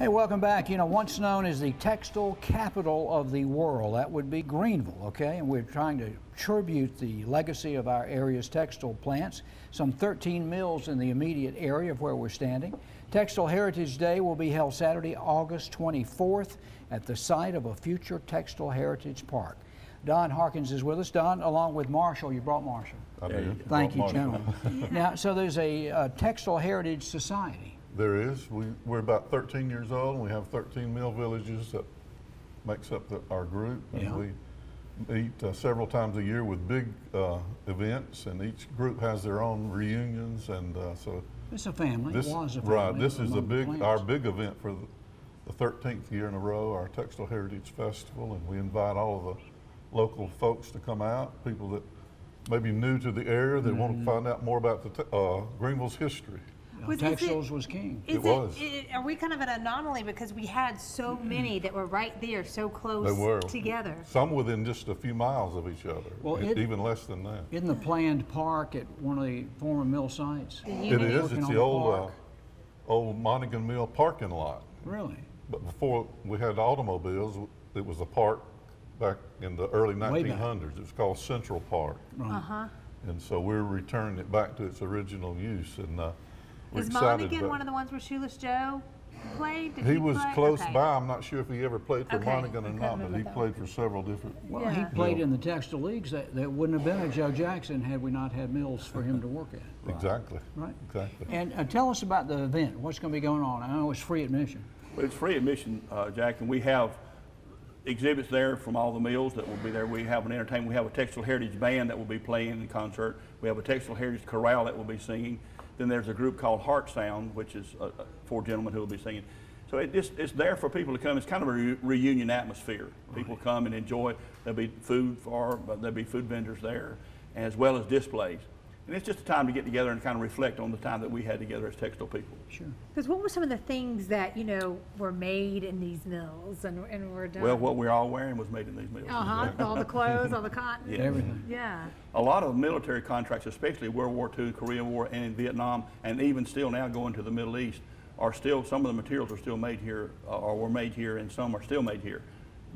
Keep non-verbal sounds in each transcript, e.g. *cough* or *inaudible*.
Hey, welcome back. You know, once known as the textile capital of the world, that would be Greenville, okay? And we're trying to tribute the legacy of our area's textile plants. Some 13 mills in the immediate area of where we're standing. Textile Heritage Day will be held Saturday, August 24th at the site of a future Textile Heritage Park. Don Harkins is with us. Don, along with Marshall, you brought Marshall. I did. Thank you, Marshall. gentlemen. *laughs* Now, so there's a uh, Textile Heritage Society. There is. We, we're about 13 years old, and we have 13 mill villages that makes up the, our group. Yeah. And we meet uh, several times a year with big uh, events, and each group has their own reunions, and uh, so It's a family. this was a family. right. This is a big plants. our big event for the, the 13th year in a row, our Textile Heritage Festival, and we invite all of the local folks to come out, people that may be new to the area that Mm-hmm. want to find out more about the uh, Greenville's history. Was- is it- Textiles was king. Is It was. i- are we kind of an anomaly because we had so many that were right there, so close They were together? Some within just a few miles of each other, Well, it- even less than that. Isn't the planned park at one of the former mill sites? The It Union- is. Working It's the the old, uh, old Monaghan Mill parking lot. Really? But before we had automobiles, it was a park back in the early 1900s. It was called Central Park, Right. Uh-huh. and so we're returning it back to its original use. And uh, we're Is excited. Monaghan one of the ones where Shoeless Joe played? Did he was play? close Okay. by. I'm not sure if he ever played for Okay. Monaghan or couldn't but he played for several different. Well, he played Yeah. in the textile leagues. That, that wouldn't have been a Joe Jackson had we not had mills for him to work at. *laughs* Exactly. Right. Exactly. And uh, tell us about the event. What's going to be going on? I know it's free admission. Well, it's free admission, uh, Jack, and we have exhibits there from all the mills that will be there. We have an entertainment, we have a textile heritage band that will be playing in concert. We have a textile heritage chorale that will be singing. Then there's a group called Heart Sound, which is uh, uh, four gentlemen who will be singing. So it just, it's there for people to come. It's kind of a re- reunion atmosphere. People come and enjoy. There'll be food for, but there'll be food vendors there, as well as displays. And it's just a time to get together and kind of reflect on the time that we had together as textile people. Sure. Because what were some of the things that, you know, were made in these mills and, and were done? Well, what we're all wearing was made in these mills. Uh-huh, *laughs* all the clothes, all the cotton? Yeah. Everything. Yeah. A lot of military contracts, especially World War II, Korean War, and in Vietnam, and even still now going to the Middle East, are still, some of the materials are still made here, uh, or were made here, and some are still made here,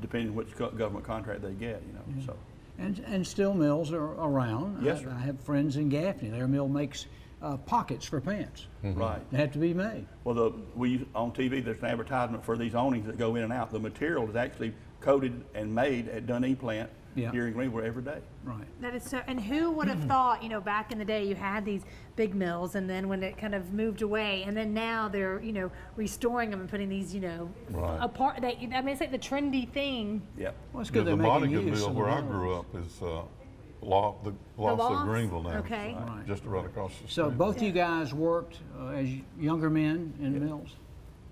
depending which go- government contract they get, you know, so. And, and still mills are around. Yes, I. I have friends in Gaffney. Their mill makes uh, pockets for pants. Right. They have to be made. Well, the, we, on TV, there's an advertisement for these awnings that go in and out. The material is actually coated and made at Dunean plant Yeah. here in Greenville every day. Right. That is so, and who would have thought, you know, back in the day you had these big mills and then when it kind of moved away and then now they're, you know, restoring them and putting these, you know, Right. apart, they, I mean, it's like the trendy thing. Yep. Well, it's Yeah, good the they're making Monaghan Mill where I grew up is uh, Law, the Lost Lofts? of Greenville now. Okay. Right. Just right across the street. So both you guys worked uh, as younger men in mills.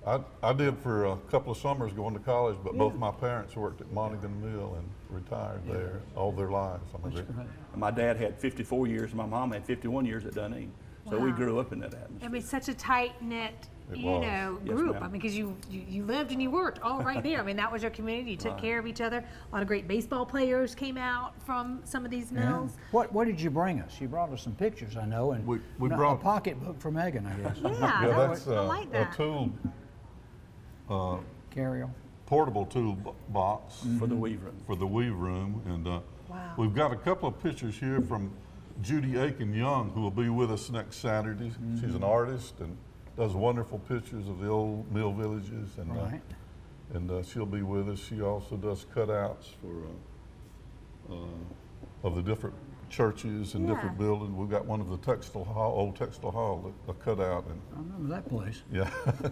I, I did for a couple of summers going to college, but both my parents worked at Monaghan Mill and retired there all their lives. I mean, right. My dad had 54 years, and my mom had 51 years at Dunean. So we grew up in that atmosphere. I mean, such a tight knit, It you was. know, group. ma'am. I mean, because you, you you lived and you worked all right there. I mean, that was your community. You took Right. care of each other. A lot of great baseball players came out from some of these Yeah. mills. What What did you bring us? You brought us some pictures, I know, and We- we a pocketbook for Megan, I guess. Yeah, *laughs* Yeah, that that's was, I uh, like a that. tool, uh, Carry portable tool bo- box for the weave room. for the weave room. And uh, Wow. we've got a couple of pictures here from Judy Aiken Young, who will be with us next Saturday. She's an artist and does wonderful pictures of the old mill villages. And, uh, Right. and uh, she'll be with us. She also does cutouts for uh, uh, of the different churches and different buildings. We've got one of the textile hall, old textile hall, a, a cutout, and I remember that place. *laughs* yeah,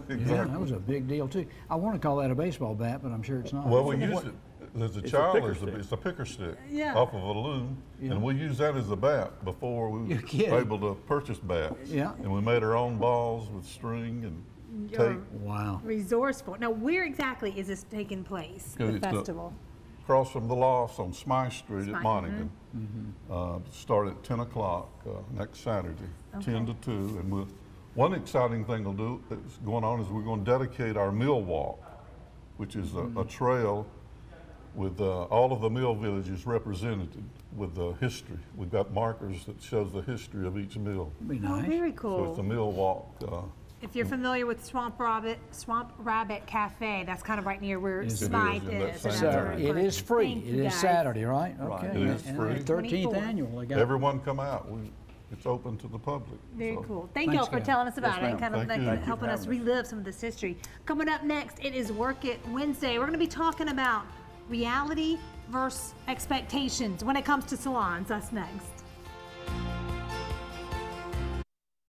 Yeah, that was a big deal too. I want to call that a baseball bat, but I'm sure it's not. Well, we What- use it as a It's child. picker as a, it's a picker stick Yeah. off of a loom, Yeah. and we use that as a bat before we were able to purchase bats. Yeah. and we made our own balls with string and You're tape. Wow. resourceful. Now, where exactly is this taking place? The it's the- festival. Across from the lofts on Smythe Street Smythe, at Monaghan. Mm-hmm. Uh, start at 10 o'clock uh, next Saturday, 10 to 2. And we'll, one exciting thing we'll do that's going on is we're going to dedicate our mill walk, which is Mm-hmm. a, a trail with uh, all of the mill villages represented with the history. We've got markers that shows the history of each mill. Be Oh, nice. very So it's a mill walk uh, If you're familiar with Swamp Rabbit, Swamp Rabbit Cafe, that's kind of right near where It is. Smythe It is in that is. same and So that's area. very it free. Thank It you, is guys. Saturday, right? Right. Okay. It is And free. the Thirteenth 24th. annual, they got. Everyone come out. We, it's open to the public. Very so. cool. Thank Thanks, y'all for Gail. telling us about it ma'am. and kind of Thank like, you. Thank you helping for us having us. relive some of this history. Coming up next, it is Work It Wednesday. We're going to be talking about reality versus expectations when it comes to salons. That's next.